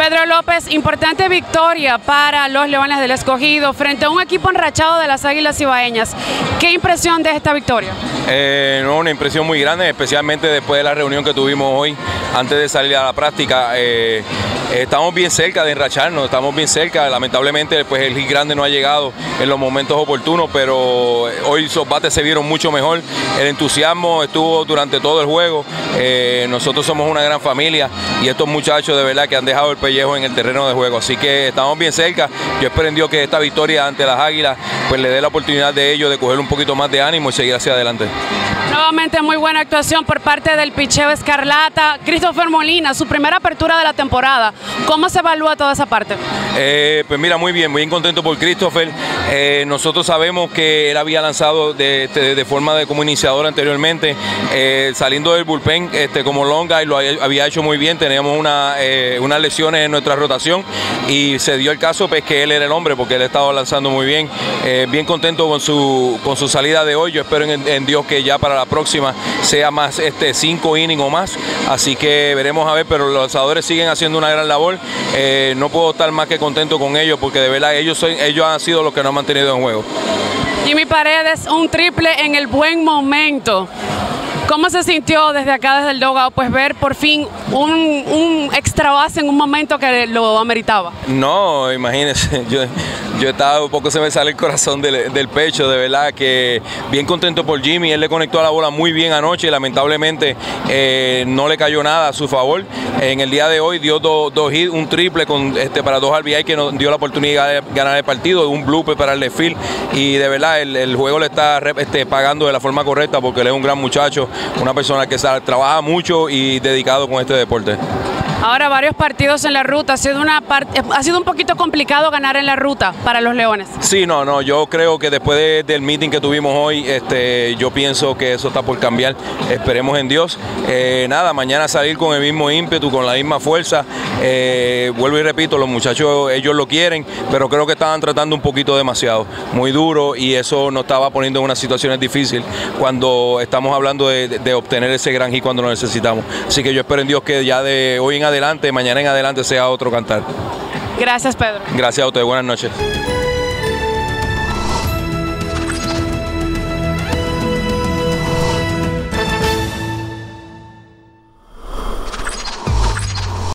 Pedro López, importante victoria para los Leones del Escogido frente a un equipo enrachado de las Águilas Ibaeñas. ¿Qué impresión de esta victoria? Eh, no, una impresión muy grande, especialmente después de la reunión que tuvimos hoy, antes de salir a la práctica. Eh, estamos bien cerca de enracharnos, estamos bien cerca. Lamentablemente, pues el hit grande no ha llegado en los momentos oportunos, pero hoy esos bates se vieron mucho mejor. El entusiasmo estuvo durante todo el juego. Eh, nosotros somos una gran familia y estos muchachos de verdad que han dejado el pellejo en el terreno de juego. Así que estamos bien cerca. Yo espero que esta victoria ante las Águilas pues le dé la oportunidad de ellos de coger un poquito más de ánimo y seguir hacia adelante. Nuevamente muy buena actuación por parte del picheo Escarlata. Christopher Molina, su primera apertura de la temporada. ¿Cómo se evalúa toda esa parte? Eh, pues mira, muy bien, muy contento por Christopher. Eh, nosotros sabemos que él había lanzado de, forma de como iniciador anteriormente, eh, saliendo del bullpen este, como longa y lo había hecho muy bien. Teníamos una, unas lesiones en nuestra rotación y se dio el caso pues, que él era el hombre porque él estaba lanzando muy bien. bien contento con su, con su salida de hoy. Yo espero en, Dios que ya para la próxima sea más este cinco innings o más. Así que veremos a ver, pero los lanzadores siguen haciendo una gran labor. no puedo estar más que contento con ellos porque de verdad ellos, ellos han sido los que nos han mantenido en juego. Jimmy Paredes, un triple en el buen momento. ¿Cómo se sintió desde acá, desde el Dogao, pues ver por fin un, un extra base en un momento que lo ameritaba? No, imagínese, yo, yo estaba un poco se me sale el corazón del, pecho, de verdad que bien contento por Jimmy, él le conectó a la bola muy bien anoche y lamentablemente eh, no le cayó nada a su favor. En el día de hoy dio dos, hits, un triple con, este, para dos RBI que nos dio la oportunidad de ganar el partido, un blooper para el field y de verdad el, juego le está este, pagando de la forma correcta porque él es un gran muchacho, una persona que trabaja mucho y dedicado con este deporte. Ahora varios partidos en la ruta, ha sido, una ha sido un poquito complicado ganar en la ruta para los Leones. Sí, no, no, yo creo que después del meeting que tuvimos hoy, este, yo pienso que eso está por cambiar, esperemos en Dios. Eh, nada, mañana salir con el mismo ímpetu, con la misma fuerza, eh, vuelvo y repito, los muchachos ellos lo quieren, pero creo que estaban tratando un poquito demasiado, muy duro y eso nos estaba poniendo en unas situaciones difíciles cuando estamos hablando de, obtener ese gran hit cuando lo necesitamos. Así que yo espero en Dios que ya de hoy en adelante, mañana en adelante sea otro cantar. Gracias, Pedro. Gracias a ustedes, buenas noches.